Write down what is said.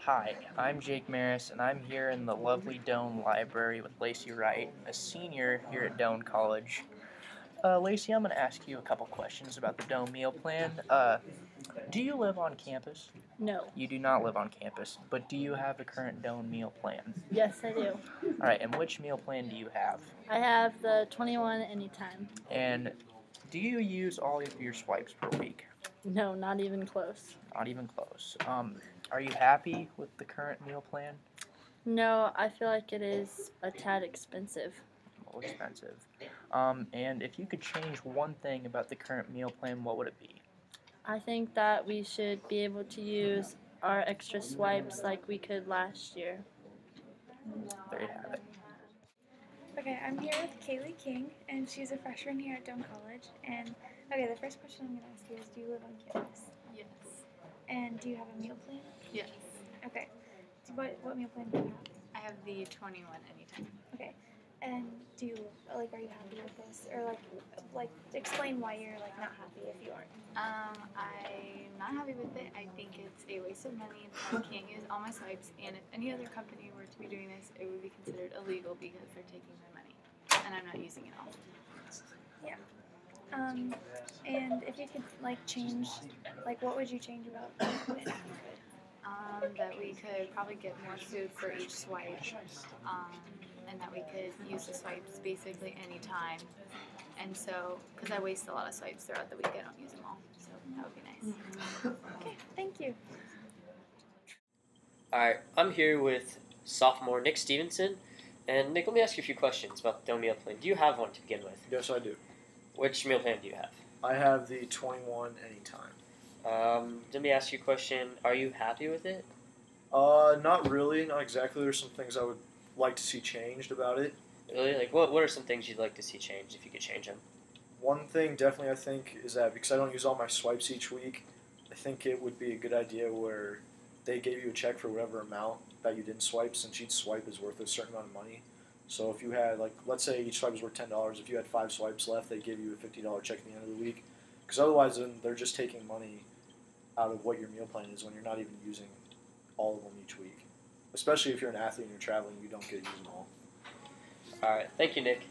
Hi, I'm Jake Maris, and I'm here in the lovely Doane Library with Lacey Wright, a senior here at Doane College. Uh, Lacey, I'm going to ask you a couple questions about the Doane meal plan. Uh, do you live on campus? No. You do not live on campus, but do you have a current Doane meal plan? Yes, I do. All right, and which meal plan do you have? I have the 21 anytime. And do you use all of your swipes per week? No, not even close. Not even close. Um, are you happy with the current meal plan? No, I feel like it is a tad expensive. A little expensive. Um, and if you could change one thing about the current meal plan, what would it be? I think that we should be able to use our extra swipes like we could last year. There you have it. Okay, I'm here with Kaylee King, and she's a freshman here at Doane College. And okay, the first question I'm going to ask you is Do you live on campus? Yes. And do you have a meal plan? Yes. Okay. So what, what meal plan do you have? I have the 21 anytime. Okay. And do you, like, are you happy with this? Or, like, like explain why you're, like, not happy if you aren't. Um, I'm not happy with it. I think it's a waste of money. I can't use all my swipes, and if any other company were to be doing this, it would be considered illegal because they're taking my money, and I'm not using it all. Um, and if you could, like, change, like, what would you change about the? Um, that we could probably get more food for each swipe, um, and that we could use the swipes basically anytime. And so, because I waste a lot of swipes throughout the week, I don't use them all. So that would be nice. Okay, thank you. Alright, I'm here with sophomore Nick Stevenson. And Nick, let me ask you a few questions about the meal plan. Do you have one to begin with? Yes, I do. Which meal plan do you have? I have the 21 anytime. Um, let me ask you a question. Are you happy with it? Uh, not really, not exactly. There's some things I would like to see changed about it. Really? Like, what, what are some things you'd like to see changed if you could change them? One thing definitely I think is that because I don't use all my swipes each week, I think it would be a good idea where they gave you a check for whatever amount that you didn't swipe, since each swipe is worth a certain amount of money. So if you had like, let's say each swipe is worth ten dollars. If you had five swipes left, they give you a fifty dollar check at the end of the week. Because otherwise, then they're just taking money out of what your meal plan is when you're not even using all of them each week. Especially if you're an athlete and you're traveling, you don't get to use them all. Alright, thank you, Nick.